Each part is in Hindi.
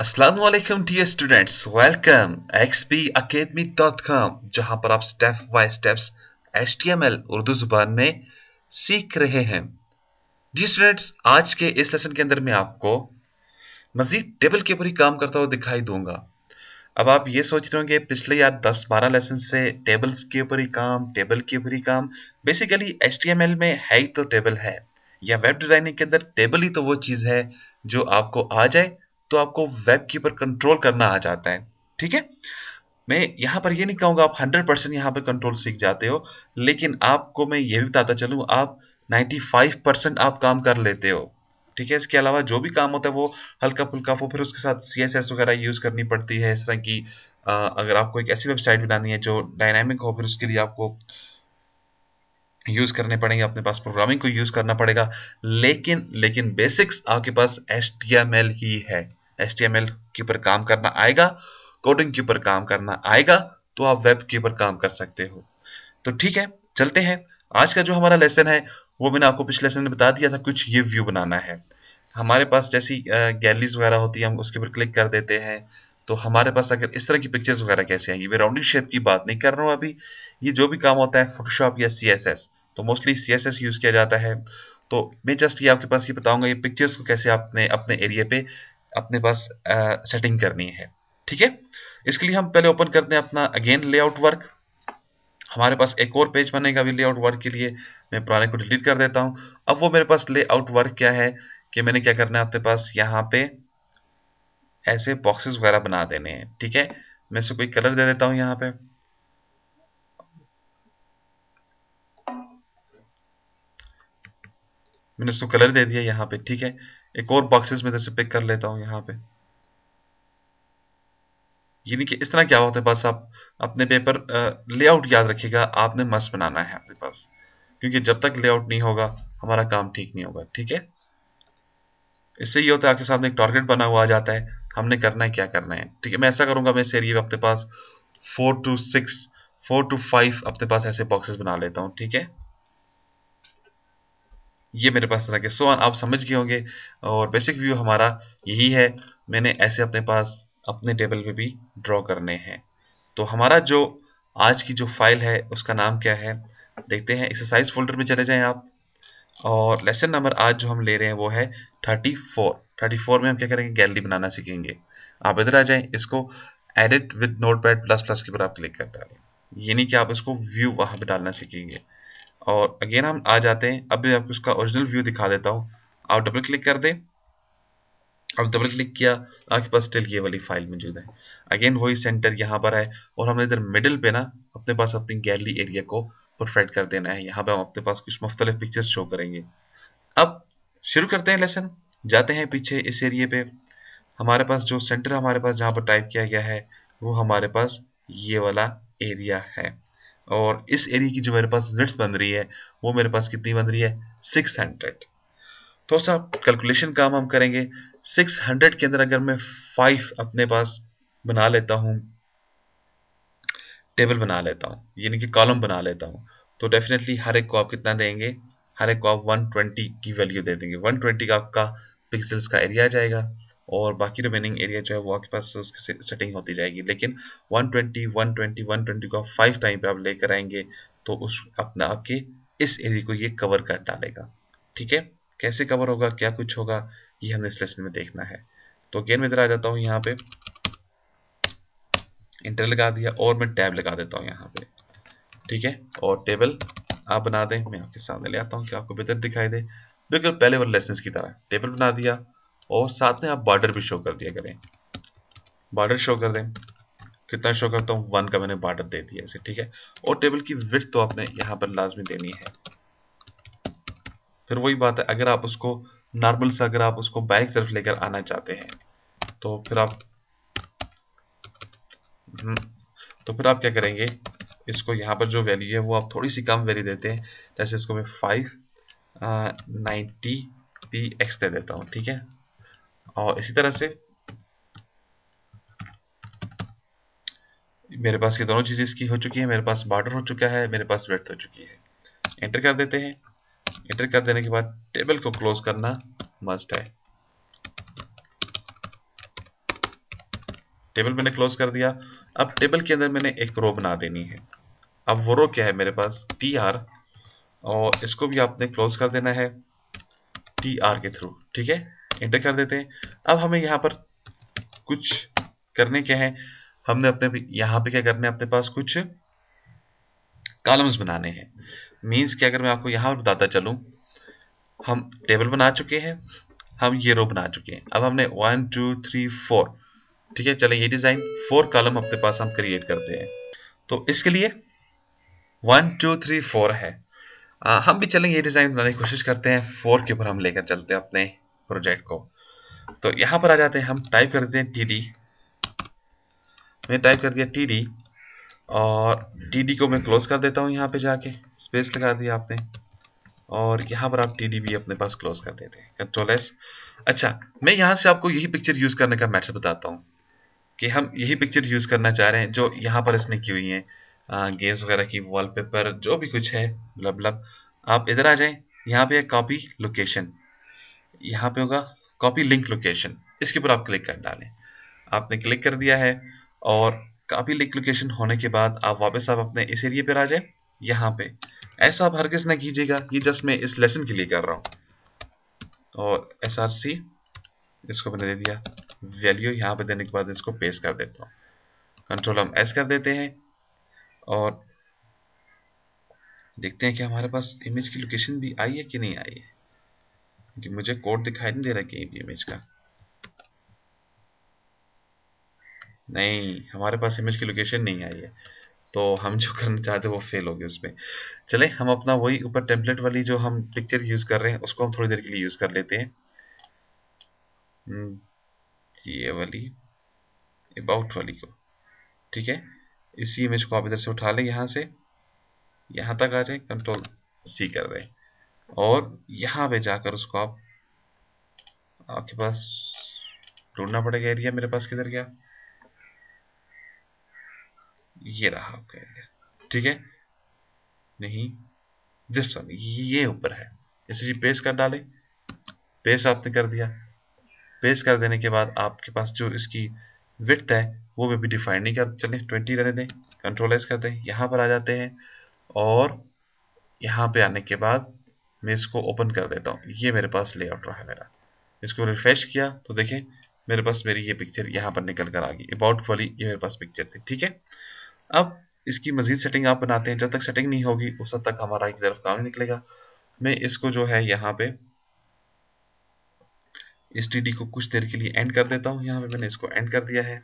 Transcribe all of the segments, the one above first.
वालेकुम डियर स्टूडेंट्स वेलकम xpacademy.com जहाँ पर आप step by steps HTML Urdu ज़ुबान में सीख रहे हैं। डियर स्टूडेंट्स आज के इस लेसन के अंदर मैं आपको मजीद टेबल के ऊपर ही काम करता हुआ दिखाई दूँगा। अब आप ये सोच रहे होंगे, पिछले यार 10-12 लेसन से टेबल्स के ऊपर ही काम टेबल के ऊपर ही काम। बेसिकली HTML में है ही तो टेबल है, या वेब डिज़ाइनिंग के अंदर टेबल ही तो वो चीज़ है जो आपको आ जाए तो आपको वेब के ऊपर कंट्रोल करना आ जाता है, ठीक है? मैं यहाँ पर ये नहीं कहूँगा आप 100 परसेंट यहाँ पर कंट्रोल सीख जाते हो, लेकिन आपको मैं ये भी बताता चलूँ, आप 95 परसेंट आप काम कर लेते हो, ठीक है? इसके अलावा जो भी काम होता है वो हल्का फुल्का वो फिर उसके साथ सी एस एस वगैरह यूज़ करनी पड़ती है, इस तरह की अगर आपको एक ऐसी वेबसाइट बनानी है जो डायनामिक हो, फिर उसके लिए आपको यूज़ करने पड़ेंगे, अपने पास प्रोग्रामिंग को यूज़ करना पड़ेगा, लेकिन लेकिन बेसिक्स आपके पास एच ही है। एच के ऊपर काम करना आएगा कोडिंग के ऊपर काम करना आएगा तो आप वेब के ऊपर काम कर सकते हो। तो ठीक है, चलते हैं। आज का जो हमारा लेसन है, वो मैंने आपको पिछले लेसन में बता दिया था, कुछ ये व्यू बनाना है। हमारे पास जैसी गैलरीज वगैरह होती है, हम उसके ऊपर क्लिक कर देते हैं तो हमारे पास अगर इस तरह की पिक्चर्स वगैरह कैसे आएँगी? मैं राउंडिंग शेप की बात नहीं कर रहा हूँ अभी। ये जो भी काम होता है फोटोशॉप या सीएसएस तो मोस्टली सीएसएस यूज़ किया जाता है। तो मैं जस्ट ये आपके पास ये बताऊँगा, ये पिक्चर्स को कैसे आपने अपने एरिया पे अपने पास सेटिंग करनी है। ठीक है? इसके लिए हम पहले ओपन करते हैं अपना अगेन लेआउट वर्क हमारे पास एक और पेज बनेगा अभी लेआउट वर्क के लिए। मैं पुराने को डिलीट कर देता हूँ। अब वो मेरे पास लेआउट वर्क क्या है कि मैंने क्या करना है अपने पास? यहाँ पे ऐसे बॉक्सेस वगैरह बना देने हैं। ठीक है? मैं इसे कोई कलर दे देता हूँ यहाँ पे। मैंने इसको कलर दे दिया यहाँ पे। ठीक है? एक और बॉक्सेस में जैसे पिक कर लेता हूँ यहाँ पे। यानी कि इस तरह क्या होता है, बस आप अपने पेपर लेआउट याद रखिएगा, आपने मस्त बनाना है आपके पास। क्योंकि जब तक लेआउट नहीं होगा, हमारा काम ठीक नहीं होगा, ठीक है? इससे ये होता है, आपके सामने एक टारगेट बना हुआ आ जाता है, हमने करना है, क्या करना है? ठीक है, मैं ऐसा करूँगा, मैं इस एरिया अपने पास four two six four two five अपने पास ऐसे बॉक्सेस बना लेता हूँ, ठीक है? ये मेरे पास तरह के सो आप समझ गए होंगे। और बेसिक व्यू हमारा यही है, मैंने ऐसे अपने पास, अपने टेबल पे भी ड्रॉ करने हैं। तो हमारा जो आज की जो फ़ाइल है, उसका नाम क्या है, देखते हैं। एक्सरसाइज फोल्डर में चले जाएँ आप। और लेसन नंबर आज जो हम ले रहे हैं, वो है 34 34 में हम क्या करेंगे? गैलरी बनाना सीखेंगे। आप इधर आ जाएँ, इसको edit with Notepad plus plus के ऊपर आप क्लिक कर डालें यानी कि आप इसको व्यू वहाँ पर डालना सीखेंगे। और अगेन हम आ जाते हैं। अब मैं आपको उसका ओरिजिनल व्यू दिखा देता हूँ। आप डबल क्लिक कर दें। अब डबल क्लिक किया, आपके पास स्टिल ये वाली फ़ाइल मौजूद है। अगेन वही सेंटर यहाँ पर है और हमने इधर मिडिल पे ना अपने पास अपनी गैलरी एरिया को परफेक्ट कर देना है। यहाँ पे हम अपने पास कुछ मुख्तलिफ़ पिक्चर्स शो करेंगे। अब शुरू करते हैं लेसन जाते हैं पीछे इस एरिए पे। हमारे पास जो सेंटर हमारे पास जहाँ पर टाइप किया गया है, वो हमारे पास ये वाला एरिया है। और इस एरिया की जो मेरे पास विड्थ बन रही है, वो मेरे पास कितनी बन रही है? 600 तो सा कैलकुलेशन काम हम करेंगे। 600 के अंदर अगर मैं 5 अपने पास बना लेता हूँ टेबल बना लेता हूँ, यानी कि कॉलम बना लेता हूँ तो डेफिनेटली हर एक को आप कितना देंगे? हर एक को आप 120 की वैल्यू दे देंगे। 120 का आपका पिक्सल्स का एरिया आ जाएगा। और बाकी रिमेनिंग एरिया जो है वो आपके पास उसकी सेटिंग होती जाएगी। लेकिन 120 120 120 को फाइव टाइम पे आप लेकर आएँगे तो उस अपना आपके इस एरिया को ये कवर कर डालेगा। ठीक है? कैसे कवर होगा? क्या कुछ होगा? ये हमने इस लेसन में देखना है। तो अगेन मैं इधर आ जाता हूँ यहाँ पे। इंटर लगा दिया और मैं टैब लगा देता हूँ यहाँ पे। ठीक है? और टेबल आप बना दें। मैं आपके सामने ले आता हूँ कि आपको बेहतर दिखाई दे। बिल्कुल पहले वाले लेसन की तरह। टेबल बना दिया। और साथ में आप बॉर्डर भी शो कर दिया करें। बॉर्डर शो कर दें। कितना शो करता हूँ? वन का मैंने बॉर्डर दे दिया इसे ठीक है? और टेबल की विथ तो आपने यहाँ पर लाजमी देनी है। फिर वही बात है अगर आप उसको नॉर्मल से अगर आप उसको बैक तरफ़ लेकर आना चाहते हैं तो फिर आप हम्म, तो फिर आप क्या करेंगे? इसको यहाँ पर जो वैल्यू है वो आप थोड़ी सी कम वैल्यू देते हैं। जैसे इसको मैं फाइव नाइन्टी पी एक्स दे देता हूँ ठीक है? और इसी तरह से मेरे पास ये दोनों चीज़ें इसकी हो चुकी है, मेरे पास बॉर्डर हो चुका है, मेरे पास वेट हो चुकी है। एंटर कर देते हैं। एंटर कर देने के बाद टेबल को क्लोज करना मस्ट है। टेबल मैंने क्लोज कर दिया। अब टेबल के अंदर मैंने एक रो बना देनी है। अब वो रो क्या है मेरे पास? टी आर और इसको भी आपने क्लोज कर देना है टी आर के थ्रू ठीक है? इंटर कर देते हैं। अब हमें यहाँ पर कुछ करने क्या है? हमने अपने यहाँ पे क्या करना अपने पास कुछ कॉलम्स बनाने हैं। मीन्स कि अगर मैं आपको यहाँ पर बताता चलूँ हम टेबल बना चुके हैं हम ये रो बना चुके हैं। अब हमने वन टू थ्री फोर ठीक है? चले ये डिज़ाइन फोर कॉलम अपने पास हम क्रिएट करते हैं। तो इसके लिए वन टू थ्री फोर है। आ, हम भी चलेंगे ये डिज़ाइन बनाने की कोशिश करते हैं। फोर के ऊपर हम लेकर चलते हैं अपने प्रोजेक्ट को। तो यहाँ पर आ जाते हैं हम टाइप कर देते हैं टी डी मैंने टाइप कर दिया टी डी और टी डी को मैं क्लोज कर देता हूँ यहाँ पे जाके। स्पेस लगा दिया आपने। और यहाँ पर आप टी डी भी अपने पास क्लोज कर देते हैं। कंट्रोल एस अच्छा मैं यहाँ से आपको यही पिक्चर यूज़ करने का मैटर बताता हूँ कि हम यही पिक्चर यूज़ करना चाह रहे हैं, जो यहाँ पर इसने की हुई है गेज वगैरह की वॉलपेपर जो भी कुछ है लब लब आप इधर आ जाएँ। यहाँ पे कॉपी लोकेशन यहाँ पे होगा कॉपी लिंक लोकेशन इसके ऊपर आप क्लिक कर डालें। आपने क्लिक कर दिया है और कॉपी लिंक लोकेशन होने के बाद आप वापस आप अपने इस एरिया पर आ जाए। यहाँ पे। ऐसा आप हर ना कीजिएगा ये जस्ट मैं इस लेसन के लिए कर रहा हूँ। और एस आर सी इसको मैंने दे दिया। वैल्यू यहाँ पे देने के बाद इसको पेस्ट कर देता हूँ। कंट्रोल हम एस कर देते हैं और देखते हैं कि हमारे पास इमेज की लोकेशन भी आई है कि नहीं आई है। क्योंकि मुझे कोड दिखाई नहीं दे रहा भी इमेज का। नहीं हमारे पास इमेज की लोकेशन नहीं आई है। तो हम जो करना चाहते हैं वो फेल हो गए उसमें। चले हम अपना वही ऊपर टेम्पलेट वाली जो हम पिक्चर यूज़ कर रहे हैं उसको हम थोड़ी देर के लिए यूज़ कर लेते हैं। हम्म, ये वाली अबाउट वाली को। ठीक है? इसी इमेज को आप इधर से उठा लें यहाँ से। यहाँ तक आ जाए कंट्रोल सी कर दें। और यहाँ पे जाकर उसको आप, आपके पास ढूंढना पड़ेगा एरिया मेरे पास किधर गया। ये रहा आपका एरिया ठीक है? नहीं दिस वन ये ऊपर है। इसे जी पेस्ट कर डाले। पेस्ट आपने कर दिया। पेस्ट कर देने के बाद आपके पास जो इसकी विथ है, वो भी डिफाइन नहीं कर, चले ट्वेंटी रहने दें। कंट्रोल एस करते हैं यहाँ पर आ जाते हैं। और यहाँ पे आने के बाद मैं इसको ओपन कर देता हूँ। ये मेरे पास लेआउट रहा मेरा। इसको रिफ्रेश किया तो देखें, मेरे पास मेरी ये पिक्चर यहाँ पर निकल कर आ गई। अबाउट वाली ये मेरे पास पिक्चर थी, ठीक है? अब इसकी मजीद सेटिंग आप बनाते हैं। जब तक सेटिंग नहीं होगी, उस तक हमारा एक तरफ़ काम नहीं निकलेगा। मैं इसको जो है यहाँ पे इस टी को कुछ देर के लिए एंड कर देता हूँ। यहाँ पे मैंने इसको एंड कर दिया है।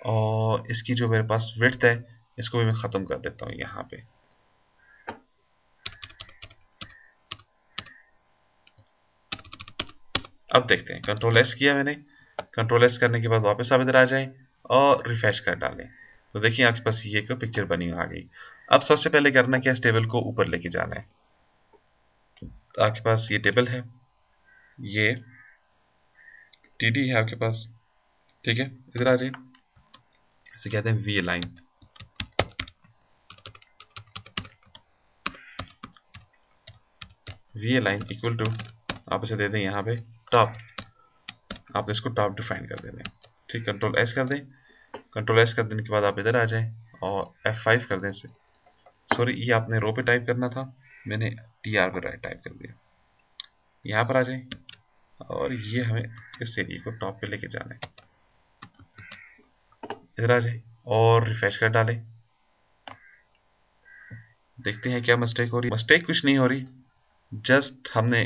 और इसकी जो मेरे पास विथ है, इसको भी मैं ख़त्म कर देता हूँ यहाँ पे। अब देखते हैं। कंट्रोल एस किया मैंने। कंट्रोल एस करने के बाद वापस आप इधर आ जाएँ और रिफ्रेश कर डालें। तो देखिए आपके पास ये पिक्चर बनी आ गई। अब सबसे पहले करना क्या इस टेबल को ऊपर लेके जाना है। तो आपके पास ये टेबल है। ये टी है आपके पास। ठीक है? इधर आ जाए। इसे कहते हैं V line V line equal to आप इसे दे दें यहाँ पे। टॉप आप इसको टॉप डिफाइन कर दें ठीक कंट्रोल एस कर दें। कंट्रोल एस कर देने के बाद आप इधर आ जाएँ और F5 कर दें इसे। सॉरी ये आपने रो पे टाइप करना था। मैंने टी आर पर टाइप कर दिया। यहाँ पर आ जाएँ और ये हमें इस एरिया को टॉप पे लेके जाना है। इधर आ जाए और रिफ्रेश कर डालें। देखते हैं क्या मिस्टेक हो रही। मिस्टेक कुछ नहीं हो रही। जस्ट हमने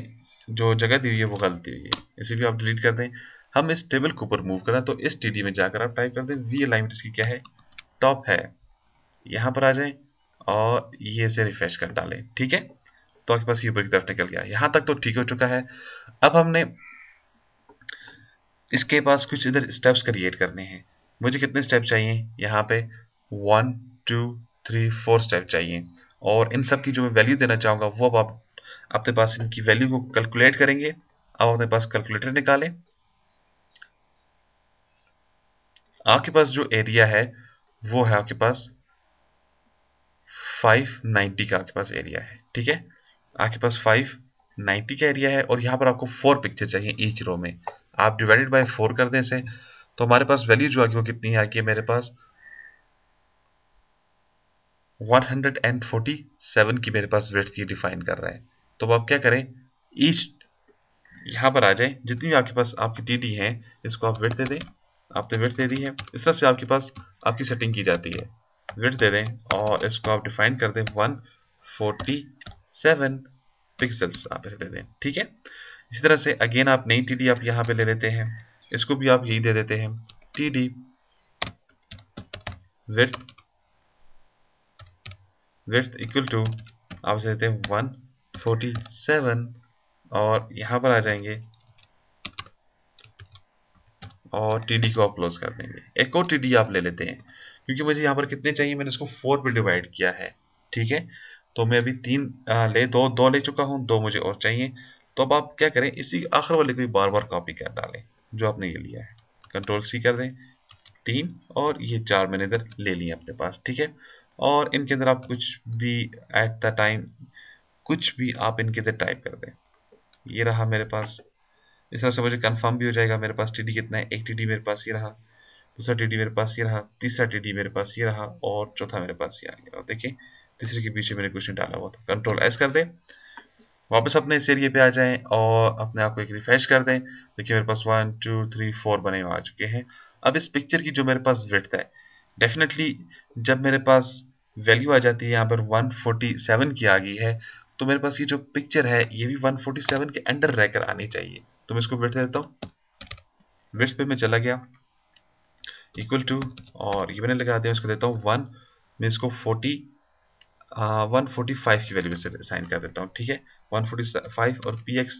जो जगह दी हुई है, वो गलती हुई है। इसे भी आप डिलीट कर दें। हम इस टेबल के ऊपर मूव करें तो इस टीडी में जाकर आप टाइप कर दें वी अलाइनमेंट इसकी क्या है? टॉप है। यहाँ पर आ जाए और ये से रिफ्रेश कर डालें, ठीक है? तो आपके पास ये ऊपर की तरफ़ निकल गया। यहाँ तक तो ठीक हो चुका है। अब हमने इसके पास कुछ इधर स्टेप्स क्रिएट करने हैं। मुझे कितने स्टेप चाहिए? यहाँ पे one two three four step चाहिए। और इन सब की जो मैं वैल्यू देना चाहूँगा, वो अब आप अपने पास इनकी वैल्यू को कैलकुलेट करेंगे। आप अपने पास कैलकुलेटर निकालें। आपके पास जो एरिया है, वो है आपके पास 590 का आपके पास एरिया है, ठीक है? आपके पास 590 का एरिया है और यहाँ पर आपको फोर पिक्चर चाहिए ईच रो में। आप डिवाइडेड बाय फोर कर दें इसे तो हमारे पास वैल्यू जो आगे वो कितनी है? कि मेरे पास 147 की मेरे पास विड्थ ये डिफाइन कर रहा है। तो अब आप क्या करें? ईच यहाँ पर आ जाए। जितनी भी आपके पास आपकी टीडी है, इसको आप विड्थ दे दें। आपने विड्थ दे दी है। इस तरह से आपके पास आपकी सेटिंग की जाती है। विड्थ दे दें और इसको आप डिफाइन कर दें। 147 पिक्सल्स आप इसे दे दें। ठीक है? इसी तरह से अगेन आप नई टीडी आप यहाँ पे ले लेते हैं। इसको भी आप यही दे देते हैं। TD width width equal to आप इसे देते हैं 147 और यहाँ पर आ जाएँगे। और टीडी को आप क्लोज कर देंगे। एक और टीडी आप ले लेते हैं क्योंकि मुझे यहाँ पर कितने चाहिए मैंने इसको फोर पे डिवाइड किया है ठीक है? तो मैं अभी तीन आ, ले दो दो ले चुका हूँ दो मुझे और चाहिए। तो अब आप क्या करें इसी आखिर वाले को बार बार कॉपी कर डालें जो आपने ये लिया है। कंट्रोल सी कर दें तीन और ये चार मैंने इधर ले लिए अपने पास ठीक है? और इनके अंदर आप कुछ भी एट द टाइम कुछ भी आप इनके अंदर टाइप कर दें। ये रहा मेरे पास। इस तरह से मुझे कंफर्म भी हो जाएगा, मेरे पास टीडी कितना है? एक टीडी मेरे पास ये रहा, दूसरा टीडी मेरे पास ये रहा, तीसरा टीडी मेरे पास ये रहा, और चौथा मेरे पास ये आ गया। देखिए, तीसरे के पीछे कुछ नहीं डाला हुआ था। कंट्रोल एस कर दें, वापस अपने इस एरिए पे आ जाएँ और अपने आप को एक रिफ्रेश कर दें। देखिए, मेरे पास वन टू थ्री फोर बने हुए आ चुके हैं। अब इस पिक्चर की जो मेरे पास विड्थ है डेफिनेटली जब मेरे पास वैल्यू आ जाती है, यहाँ पर 147 की आ गई है तो मेरे पास ये जो पिक्चर है, ये भी 147 के अंडर रहकर आनी चाहिए। तो मैं इसको विड्थ देता हूँ। विड्थ पे मैं चला गया। इक्वल टू और ये मैंने लगा दिया इसको देता हूँ वन मैं इसको फोर्टी वन फोर्टी फाइव की वैल्यू में से साइन कर देता हूँ, ठीक है? वन फोर्टी फाइव और पी एक्स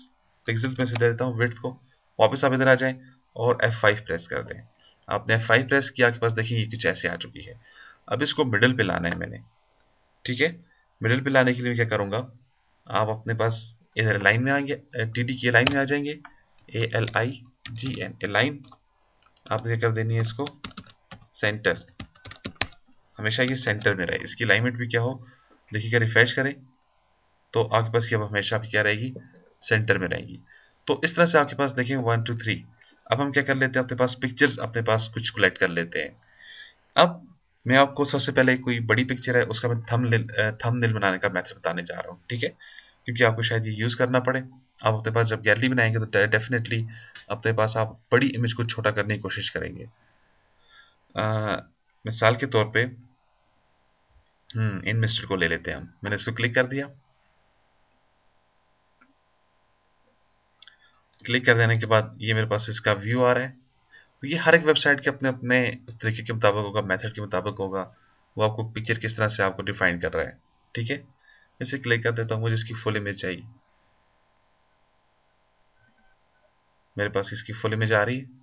पिक्सल में से दे देता हूँ विड्थ को। वापस आप इधर आ जाएँ और एफ़ फाइव प्रेस कर दें। आपने एफ़ फाइव प्रेस किया, आपके पास देखिए ये कुछ ऐसे आ चुकी है। अब इसको मिडल पे लाना है मैंने, ठीक है? मिडल पे लाने के लिए मैं क्या करूँगा? आप अपने पास इधर लाइन में आएँगे टी डी की लाइन में आ जाएँगे, A L I G N, A line. आपने क्या कर देनी है इसको, सेंटर। हमेशा ये सेंटर में रहे। इसकी अलाइनमेंट भी क्या हो देखिएगा रिफ्रेश करें तो आपके पास ये हमेशा क्या रहेगी, सेंटर में रहेगी। तो इस तरह से आपके पास देखें वन, टू, थ्री। अब हम क्या कर लेते हैं, अपने पास पिक्चर्स अपने पास कुछ कलेक्ट कर लेते हैं। अब मैं आपको सबसे पहले कोई बड़ी पिक्चर है, उसका मैं थम थंबनेल बनाने का मेथड बताने जा रहा हूँ, ठीक है? क्योंकि आपको शायद ये यूज़ करना पड़े। आप अपने पास जब गैलरी बनाएँगे तो डेफिनेटली अपने पास आप बड़ी इमेज को छोटा करने की कोशिश करेंगे। मिसाल के तौर पे हम्म इन मिस्टर को ले लेते हैं हम। मैंने इसको क्लिक कर दिया। क्लिक कर देने के बाद ये मेरे पास इसका व्यू आ रहा है। ये हर एक वेबसाइट के अपने अपने तरीके के मुताबिक होगा, मेथड के मुताबिक होगा, वो आपको पिक्चर किस तरह से आपको डिफाइन कर रहा है, ठीक है? इसे क्लिक कर देता हूँ, मुझे इसकी फुल इमेज चाहिए। मेरे पास इसकी फुल इमेज आ रही है।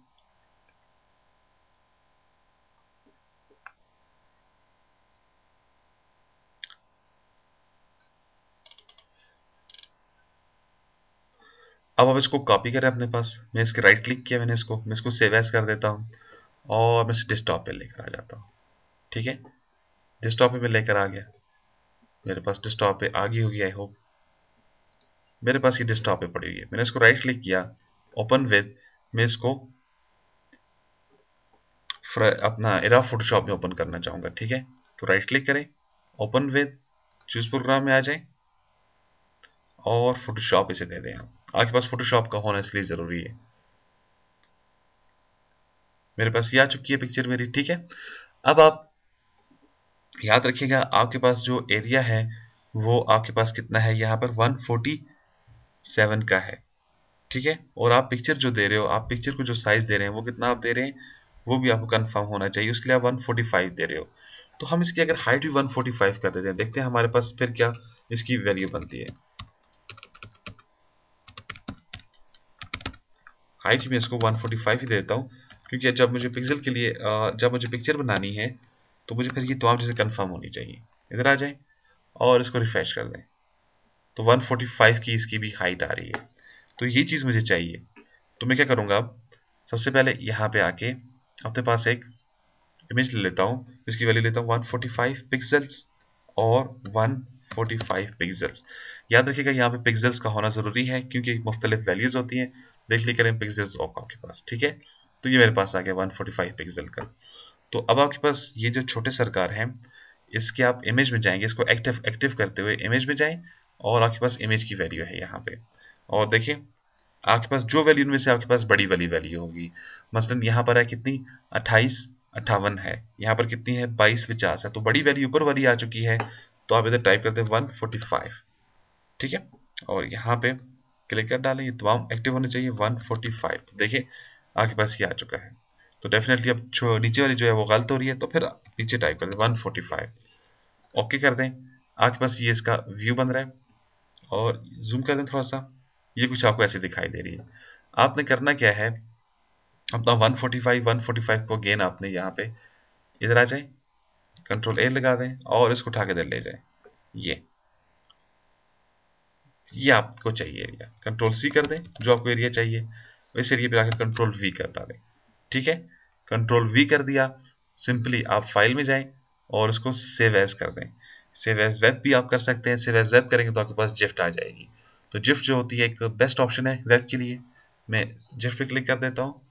अब आप इसको कॉपी करें अपने पास। मैं इसके राइट क्लिक किया मैंने इसको। मैं इसको सेव एस कर देता हूँ। और मैं इसे डेस्कटॉप पे लेकर आ जाता हूँ। ठीक है? डेस्कटॉप पे मैं लेकर आ गया। मेरे पास डेस्कटॉप पे आ गई होगी आई होप मेरे पास ये डेस्कटॉप पे पड़ी हुई है। मैंने इसको राइट क्लिक किया ओपन विद मैं इसको अपना एरा फोटोशॉप में ओपन करना चाहूँगा। ठीक है? तो राइट क्लिक करें ओपन विद चूज़ प्रोग्राम में आ जाए और फोटोशॉप इसे दे दें आप आपके पास फोटोशॉप का होना इसलिए ज़रूरी है। मेरे पास ये आ चुकी है पिक्चर मेरी, ठीक है? अब आप याद रखिएगा, आपके पास जो एरिया है, वो आपके पास कितना है? यहाँ पर 147 का है, ठीक है? और आप पिक्चर जो दे रहे हो, आप पिक्चर को जो साइज़ दे रहे हैं, वो कितना आप दे रहे हैं, वो भी आपको कंफर्म होना चाहिए, उसके लिए आप 145 दे रहे हो। तो हम इसकी अगर हाइट भी 145 कर देते हैं, देखते हैं हमारे पास फिर क्या इसकी वैल्यू बनती है। हाइट में इसको 145 ही देता हूँ, क्योंकि जब मुझे पिक्सल के लिए जब मुझे पिक्चर बनानी है तो मुझे फिर ये तमाम चीज़ें कन्फर्म होनी चाहिए। इधर आ जाए और इसको रिफ्रेश कर दें। तो 145 की इसकी भी हाइट आ रही है। तो ये चीज़ मुझे चाहिए। तो मैं क्या करूँगा अब? सबसे पहले यहाँ पे आके अपने पास एक इमेज ले लेता हूँ। इसकी वैल्यू लेता हूँ 145 पिक्सल्स और 145 पिक्सल्स याद रखिएगा, यहाँ पे पिक्सल्स का होना ज़रूरी है, क्योंकि मुख्तलिफ़ वैल्यूज़ होती हैं। देख ली करें पिक्सल्स आपके पास, ठीक है? तो ये मेरे पास आ गया 145 पिक्सल का। तो अब आपके पास ये जो छोटे सरकार हैं, इसके आप इमेज में जाएँगे, इसको एक्टिव एक्टिव करते हुए इमेज में जाएँ और आपके पास इमेज की वैल्यू है यहाँ पे। और देखिए, आपके पास जो वैल्यू इनमें से आपके पास बड़ी वाली वैल्यू होगी, मसलन यहाँ पर है कितनी? अट्ठाईस, अट्ठावन है। यहाँ पर कितनी है? बाईस पचास है। तो बड़ी वैल्यू ऊपर वाली आ चुकी है तो आप इधर टाइप करते हैं वन ठीक है? और यहाँ पे क्लिक कर डालें, ये तमाम एक्टिव होने चाहिए वन फोर्टी फाइव तो देखिए, आपके पास ये आ चुका है। तो डेफिनेटली अब जो नीचे वाली जो है वो गलत हो रही है तो फिर नीचे टाइप कर दें वन फोर्टी फाइव ओके कर दें, आपके पास ये इसका व्यू बन रहा है। और जूम कर दें थोड़ा सा, ये कुछ आपको ऐसे दिखाई दे रही है। आपने करना क्या है, अपना 145 145 को गेन आपने यहाँ पे, इधर आ जाए कंट्रोल ए लगा दें और इसको उठा के इधर ले जाए। ये। ये आपको चाहिए एरिया कंट्रोल सी कर दें, जो आपको एरिया चाहिए इस एरिया पे आकर कंट्रोल वी कर डालें। ठीक है? कंट्रोल वी कर दिया। सिंपली आप फ़ाइल में जाएँ और उसको सेव एज कर दें। सेव एज वेब भी आप कर सकते हैं। सेव एज वेब करेंगे तो आपके पास जिफ्ट आ जाएगी। तो जिफ्ट जो होती है, एक बेस्ट ऑप्शन है वेब के लिए। मैं जिफ्ट पे क्लिक कर देता हूँ।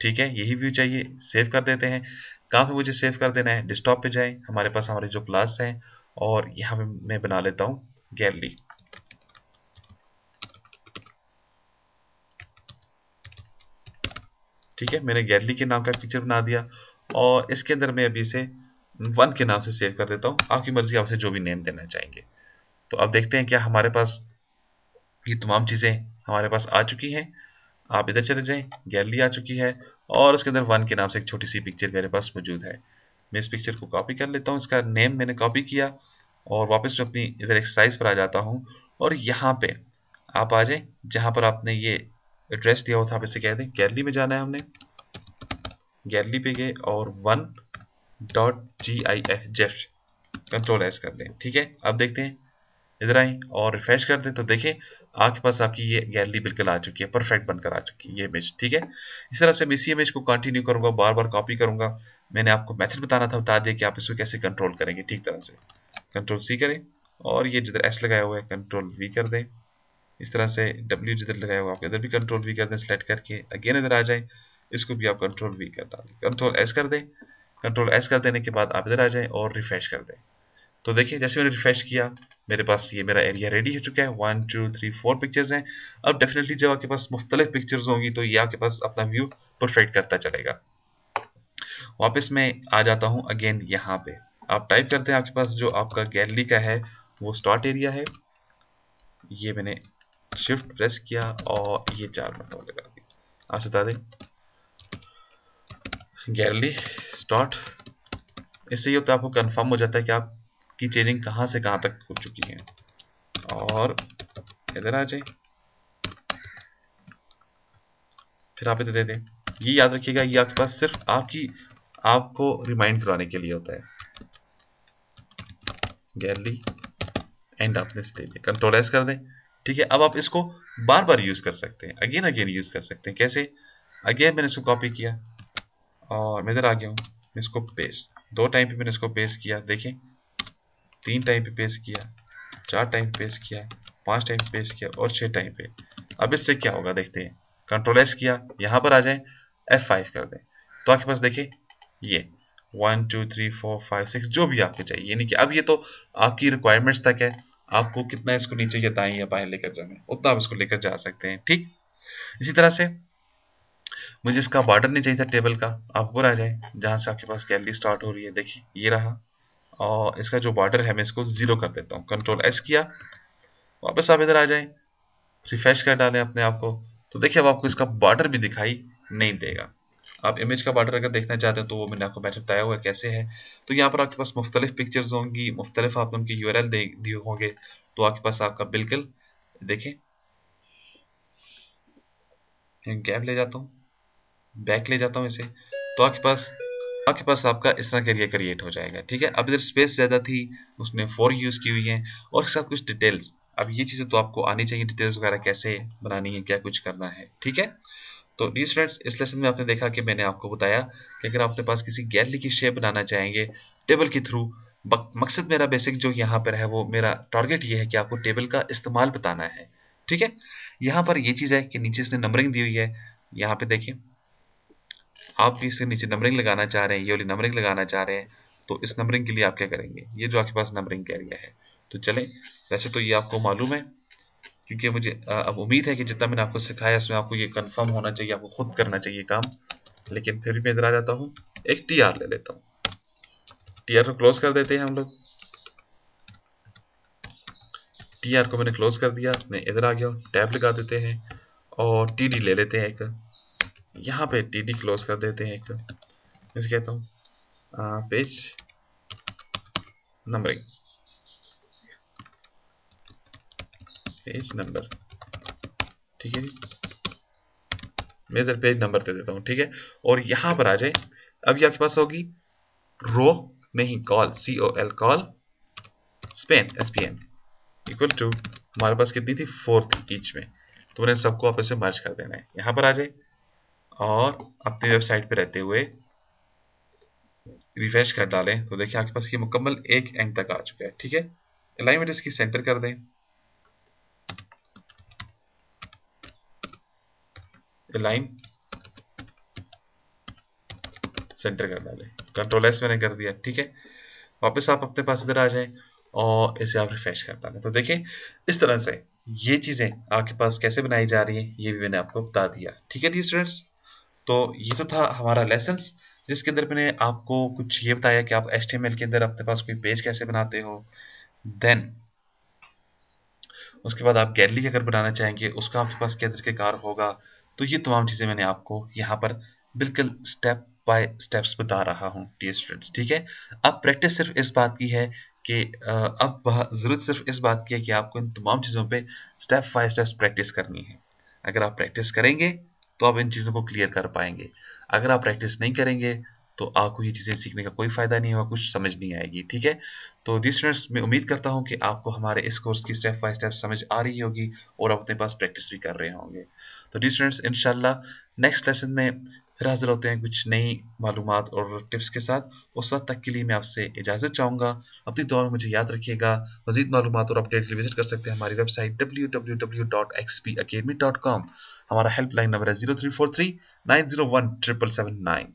ठीक है? यही व्यू चाहिए। सेव कर देते हैं। कहाँ पे मुझे सेव कर देना है? डिस्कटॉप पे जाए। हमारे पास हमारे जो क्लास हैं और यहाँ पे मैं बना लेता हूँ। गैलरी ठीक है, मैंने गैलरी के नाम का पिक्चर बना दिया और इसके अंदर मैं अभी इसे वन के नाम से सेव कर देता हूँ। आपकी मर्ज़ी, आपसे जो भी नेम देना चाहेंगे। तो अब देखते हैं क्या हमारे पास ये तमाम चीज़ें हमारे पास आ चुकी हैं। आप इधर चले जाएँ गैलरी आ चुकी है और उसके अंदर वन के नाम से एक छोटी सी पिक्चर मेरे पास मौजूद है। मैं इस पिक्चर को कॉपी कर लेता हूँ, इसका नेम मैंने कॉपी किया और वापस मैं अपनी इधर एक्सरसाइज पर आ जाता हूँ और यहाँ पे आप आ जाए, जहाँ पर आपने ये एड्रेस दिया हुआ था, आप इसे कह दें। गैलरी में जाना है हमने। गैलरी पे गए और one dot G I F Jeff control S कर दें। ठीक है? अब देखते हैं। इधर आए और रिफ्रेश कर दें तो देखें, आपके पास आपकी ये गैलरी बिल्कुल आ चुकी है परफेक्ट बनकर आ चुकी है ये इमेज ठीक है? इस तरह से मैं इसी इमेज को कंटिन्यू करूँगा बार बार कॉपी करूँगा। मैंने आपको मेथड बताना था, बता दिया कि आप इसको कैसे कंट्रोल करेंगे। ठीक तरह से। कंट्रोल सी करें और ये जिधर एस लगाया हुआ है कंट्रोल वी कर दें। इस तरह से डब्ल्यू जिधर लगाया हुआ आप इधर भी कंट्रोल वी कर दें सेलेक्ट करके अगेन इधर आ जाए, इसको भी आप कंट्रोल वी कर डालें। कंट्रोल एस कर दें कंट्रोल एस कर देने के बाद आप इधर आ जाएँ और रिफ्रेश कर दें। तो देखिए, जैसे मैंने रिफ्रेश किया, मेरे पास ये मेरा एरिया रेडी हो चुका है। One two three four pictures हैं। अब डेफिनेटली जब आपके पास मुख्तलिफ़ पिक्चर्स होंगी तो ये आपके पास अपना व्यू परफेक्ट करता चलेगा। वापस मैं आ जाता हूँ अगेन यहाँ पे। आप टाइप करते हैं आपके पास जो आपका गैलरी का है, वो स्टार्ट एरिया है। ये मैंने शिफ्ट प्रेस किया और ये चार मिनट लगा दी आप बता दें। गैलरी स्टार्ट इससे ये है आपको कंफर्म हो जाता है कि आप की चेंजिंग कहाँ से कहाँ तक हो चुकी है। और इधर आ जाए। फिर आप इधर दे दें। ये याद रखिएगा, ये आपके पास सिर्फ़ आपकी, आपको रिमाइंड कराने के लिए होता है। गैलरी एंड आपने कंट्रोल एस कर दें। ठीक है? अब आप इसको बार बार यूज़ कर सकते हैं। अगेन अगेन यूज़ कर सकते हैं। कैसे? अगेन मैंने इसको कॉपी किया और मैं इधर आ गया हूँ। इसको पेस्ट दो टाइम पे मैंने इसको पेस्ट किया। देखें। तीन टाइम पे पेस्ट किया। चार टाइम पेस्ट किया। पाँच टाइम पेस्ट किया और छह टाइम पे। अब इससे क्या होगा देखते हैं। कंट्रोल एस किया। यहाँ पर आ जाए। एफ़ फाइव कर दें। तो आपके पास देखिए ये। One two three four five six जो भी आपको चाहिए। यानी कि अब ये तो आपकी रिक्वायरमेंट्स तक है। आपको कितना इसको नीचे या दाएँ या बाहर लेकर जाना है उतना आप इसको लेकर जा सकते हैं, ठीक? इसी तरह से मुझे इसका बॉर्डर नहीं चाहिए था टेबल का। आप ऊपर आ जाए, जहाँ से आपके पास गैलरी स्टार्ट हो रही है। देखिए, ये रहा और इसका जो बॉर्डर है, मैं इसको ज़ीरो कर देता हूँ। कंट्रोल एस किया, वापस आप इधर आ जाए रिफ्रेश कर डालें अपने आप को। तो देखिए, अब आपको इसका बॉर्डर भी दिखाई नहीं देगा। आप इमेज का बॉर्डर अगर देखना चाहते हैं तो वो मैंने आपको मैटर बताया हुआ कैसे है। तो यहाँ पर आपके पास मुख्तलिफ़ पिक्चर्स होंगी, मुख्तलिफ़ आप उनकी यू दिए होंगे तो आपके पास आपका बिल्कुल देखें। गैप ले जाता हूँ बैक ले जाता हूँ इसे। तो आपके पास आपके पास आपका इस तरह का एरिया क्रिएट हो जाएगा, ठीक है? अब इधर स्पेस ज़्यादा थी उसने फोर यूज़ की हुई है, और साथ कुछ डिटेल्स अब ये चीज़ें तो आपको आनी चाहिए डिटेल्स वगैरह कैसे बनानी है, क्या कुछ करना है, ठीक है? तो डी स्टूडेंट्स इस लेसन में आपने देखा कि मैंने आपको बताया कि अगर आपके पास किसी गैलरी की शेप बनाना चाहेंगे टेबल के थ्रू मकसद मेरा बेसिक जो यहाँ पर है वो मेरा टारगेट ये है कि आपको टेबल का इस्तेमाल बताना है। ठीक है? यहाँ पर ये चीज़ है कि नीचे इसने नंबरिंग दी हुई है। यहाँ पे देखिए, आप भी इसके नीचे नंबरिंग लगाना चाह रहे हैं, ये वाली नंबरिंग लगाना चाह रहे हैं तो इस नंबरिंग के लिए आप क्या करेंगे? ये जो आपके पास नंबरिंग का एरिया है। तो चलें, वैसे तो ये आपको मालूम है क्योंकि मुझे अब उम्मीद है कि जितना मैंने आपको सिखाया उसमें आपको ये कंफर्म होना चाहिए, आपको खुद करना चाहिए काम। लेकिन फिर भी मैं इधर आ जाता हूँ। एक टी आर ले लेता हूँ। टी आर को क्लोज कर देते हैं हम लोग। टी आर को मैंने क्लोज कर दिया, मैं इधर आ गया टैब लगा देते हैं और टी डी ले लेते हैं एक। यहाँ पे टी डी क्लोज कर देते हैं एक। जैसे कहता हूँ पेज नंबरिंग पेज नंबर ठीक है मैं इधर पेज नंबर दे देता हूँ, ठीक है? और यहाँ पर आ जाए। अब ये आपके पास होगी रो नहीं col C O L col span S P N equal to हमारे पास कितनी थी? फोर थी ईच में। तो मैंने सबको आपस में मर्ज कर देना है। यहाँ पर आ जाए और अपनी वेबसाइट पे रहते हुए रिफ्रेश कर डालें। तो देखिए आपके पास ये मुकम्मल एक एंड तक आ चुका है, ठीक है? अलाइनमेंट इसकी सेंटर कर दें। लाइन सेंटर कर डाले। कंट्रोल एस मैंने कर दिया, ठीक है? वापस आप अपने पास इधर आ जाएँ और इसे आप रिफ्रेश कर डालें। तो देखिए, इस तरह से ये चीज़ें आपके पास कैसे बनाई जा रही हैं, ये भी मैंने आपको बता दिया। ठीक है डी स्टूडेंट्स तो ये तो था हमारा लेसन जिसके अंदर मैंने आपको कुछ ये बताया कि आप एच के अंदर अपने पास कोई पेज कैसे बनाते हो। देन उसके बाद आप गैलरी अगर बनाना चाहेंगे, उसका आपके पास क्या तरीकेकार होगा। तो ये तमाम चीज़ें मैंने आपको यहाँ पर बिल्कुल स्टेप बाय स्टेप्स बता रहा हूँ डी स्टूडेंट्स ठीक है? अब प्रैक्टिस सिर्फ़ इस बात की है कि अब ज़रूरत सिर्फ़ इस बात की है कि आपको इन तमाम चीज़ों पे स्टेप बाय स्टेप्स प्रैक्टिस करनी है। अगर आप प्रैक्टिस करेंगे तो आप इन चीज़ों को क्लियर कर पाएँगे। अगर आप प्रैक्टिस नहीं करेंगे तो आपको ये चीज़ें सीखने का कोई फ़ायदा नहीं होगा, कुछ समझ नहीं आएगी, ठीक है? तो दी स्टूडेंट्स मैं उम्मीद करता हूँ कि आपको हमारे इस कोर्स की स्टेप बाय स्टेप समझ आ रही होगी और आप अपने पास प्रैक्टिस भी कर रहे होंगे। तो जी स्टूडेंट्स इनशाला नेक्स्ट लेसन में फिर हाजिर होते हैं कुछ नई मालूम और टिप्स के साथ। उस वक्त तक के लिए मैं आपसे इजाज़त चाहूँगा। अपनी दौर में मुझे याद रखिएगा। मजीद मालूम और अपडेट के लिए विज़िट कर सकते हैं हमारी website W W W dot X P academy dot com हमारा हेल्पलाइन नंबर है zero three four three nine zero one triple seven nine